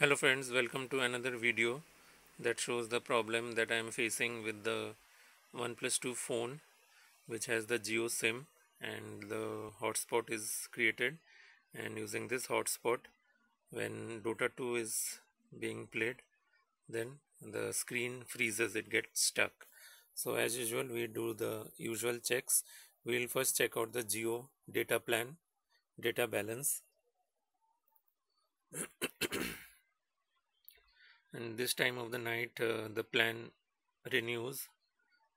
Hello friends, welcome to another video that shows the problem that I am facing with the OnePlus 2 phone which has the Jio SIM and the hotspot is created and using this hotspot when Dota 2 is being played then the screen freezes it gets stuck so as usual we do the usual checks we will first check out the Jio data plan data balance and this time of the night uh, the plan renews.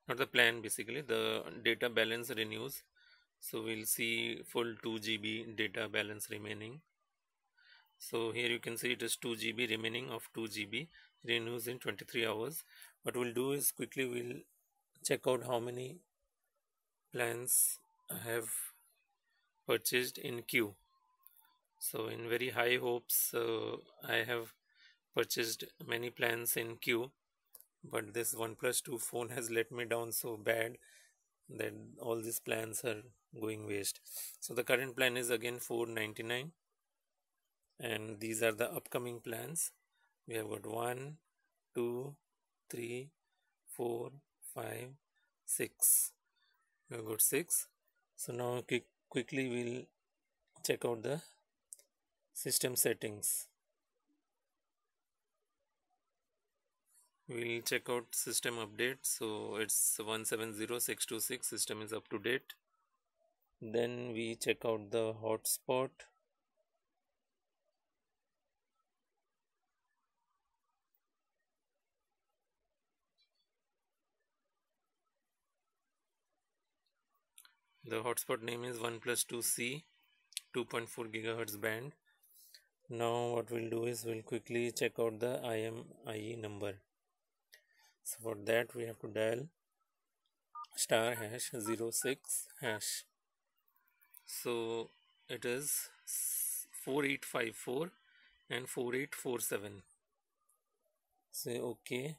Not the plan basically the data balance renews. So we'll see full 2 GB data balance remaining. So here you can see it is 2 GB remaining of 2 GB renews in 23 hours. What we'll do is quickly we'll check out how many plans I have purchased in queue. So in very high hopes uh, I have purchased many plans in queue but this OnePlus 2 phone has let me down so bad that all these plans are going waste. So the current plan is again 499 and these are the upcoming plans. We have got one two three four five six. We have got six. So now quick, quickly we'll check out the system settings we'll check out system update. So it's 170626 system is up to date. Then we check out the hotspot. The hotspot name is oneplus 2c 2.4 gigahertz band. Now what we'll do is we'll quickly check out the IMEI number so for that we have to dial star hash 06 hash. So it is 4854 and 4847 say okay.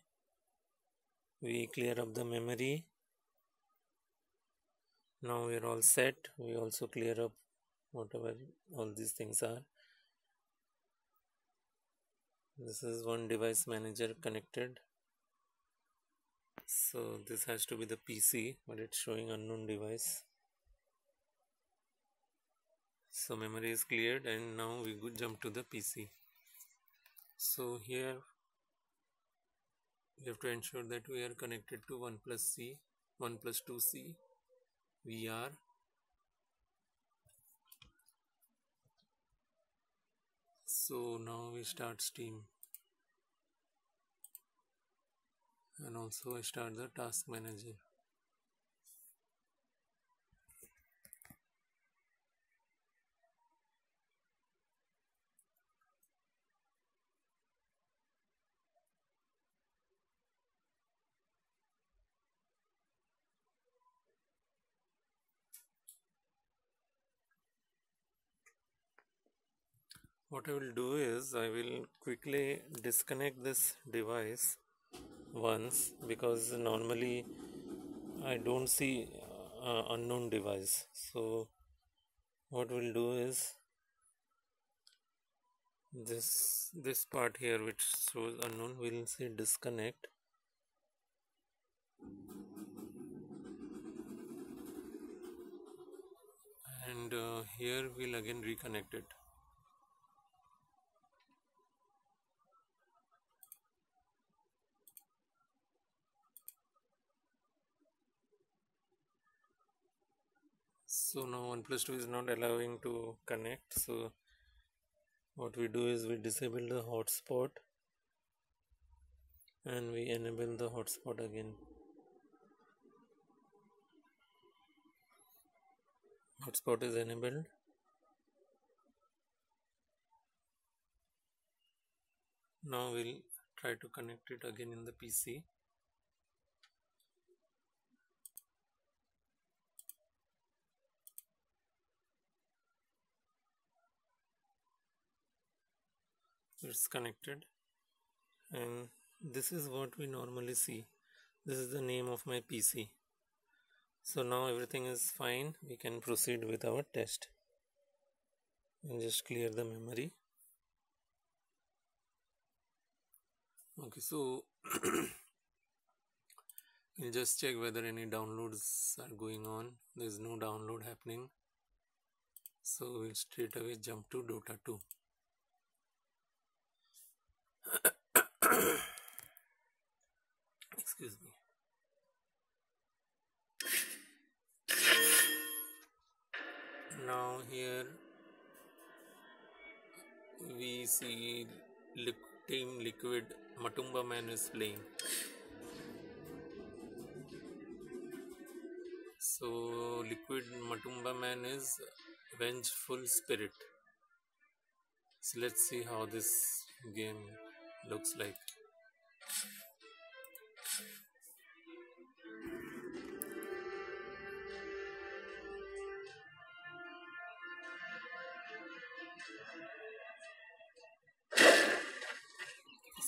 We clear up the memory. Now we're all set. We also clear up whatever all these things are. This is one device manager connected so this has to be the PC but it's showing unknown device. So memory is cleared and now we could jump to the PC so here we have to ensure that we are connected to OnePlus C OnePlus 2C VR so now we start steam and also start the task manager. What I will do is I will quickly disconnect this device once because normally I don't see uh, unknown device. So what we'll do is this this part here which shows unknown we'll say disconnect. And uh, here we'll again reconnect it so now oneplus 2 is not allowing to connect. So what we do is we disable the hotspot and we enable the hotspot again. Hotspot is enabled. Now we'll try to connect it again in the PC it's connected and this is what we normally see. This is the name of my PC so now everything is fine. We can proceed with our test. And just clear the memory. Okay so we'll just check whether any downloads are going on. There's no download happening. So we'll straight away jump to dota 2 excuse me. Now here we see team liquid. Matumbaman is playing. So liquid matumbaman is vengeful spirit. So let's see how this game looks like.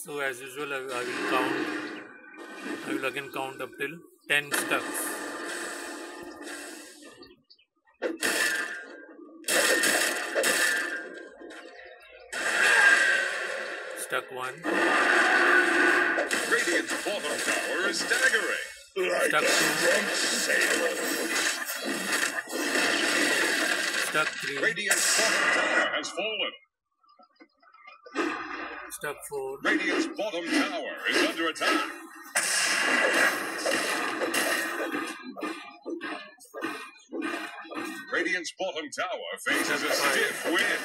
So as usual I, will count I will again count up till 10 stucks stuck one Radiant's bottom tower is staggering. Like Stuck two. stuck three Radiant's bottom tower has fallen. stuck four Radiant's bottom tower is under attack. Radiant's bottom tower faces a stiff wind.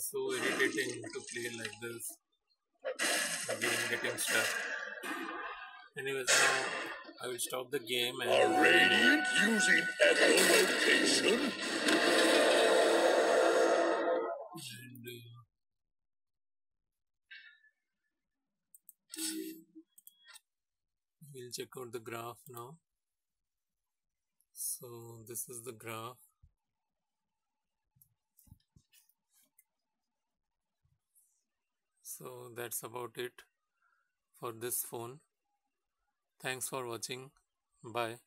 It's so irritating to play like this. Again getting stuck. Anyways now I will stop the game A and radiant using echolocation? and uh, we'll check out the graph now. So this is the graph so that's about it for this phone. Thanks for watching. Bye